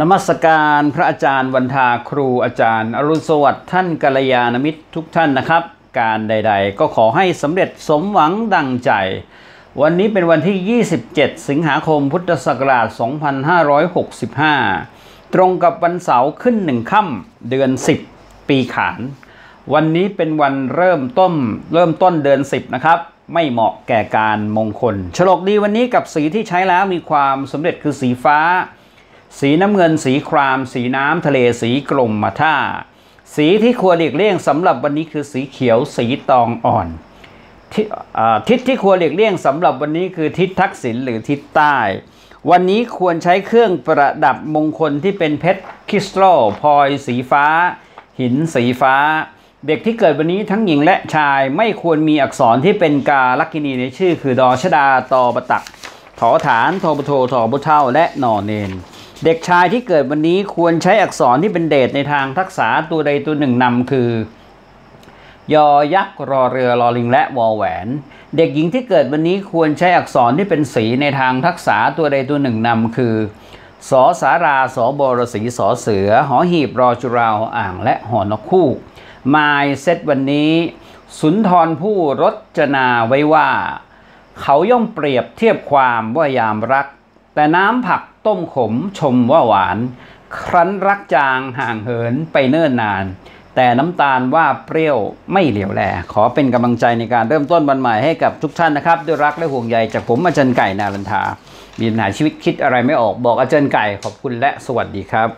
นมัสการพระอาจารย์วันทาครูอาจารย์ อรุณสวัสดิ์ท่านกัลยาณมิตรทุกท่านนะครับ การใด ๆ ก็ขอให้สำเร็จสมหวังดังใจ วันนี้เป็นวันที่ 27 สิงหาคมพุทธศักราช 2565 ตรงกับวันเสาร์ขึ้นหนึ่งค่ำเดือน 10 ปีขาน วันนี้เป็นวันเริ่มต้นเริ่มต้นเดือน 10 นะครับไม่เหมาะแก่การมงคลฉลกดีวันนี้กับสีที่ใช้แล้วมีความสำเร็จคือสีฟ้า สีน้ำเงินสีคราม สีน้ำทะเลสีกลมมาท่า สีที่ควรหลีกเลี่ยงสำหรับวันนี้คือสีเขียวสีตองอ่อนทิศท,ที่ควรหลีกเลี่ยงสำหรับวันนี้คือทิศทักษิณหรือทิศใต้ วันนี้ควรใช้เครื่องประดับมงคลที่เป็นเพชรคริสตัลพลอยสีฟ้า หินสีฟ้า เด็กที่เกิดวันนี้ทั้งหญิงและชายไม่ควรมีอักษรที่เป็นกาลักกินีในชื่อ คือดอชดาตอบตักถอฐานทอปโททอบุเท่าและนอเนน เด็กชายที่เกิดวันนี้ควรใช้อักษรที่เป็นเดชในทางทักษะตัวใดตัวหนึ่งนำคือยอยักษ์รอเรือรอลิงและวอแหวน เด็กหญิงที่เกิดวันนี้ควรใช้อักษรที่เป็นสีในทางทักษะตัวใดตัวหนึ่งนำคือสอสาราสอบรสีสอเสือ หอหีบรอจุราหออ่างและหอนกคู่มายเซตวันนี้ สุนทรผู้รจนาไว้ว่า เขาย่อมเปรียบเทียบความว่ายามรัก แต่น้ำผักต้มขมชมว่าหวาน ครั้นรักจางห่างเหินไปเนิ่นนาน แต่น้ำตาลว่าเปรี้ยวไม่เหลียวแล ขอเป็นกำลังใจในการเริ่มต้นวันใหม่ให้กับทุกท่านนะครับด้วยรักและห่วงใยจากผมอาจารย์ไก่นารันทา มีปัญหาชีวิตคิดอะไรไม่ออกบอกอาจารย์ไก่ขอบคุณและสวัสดีครับ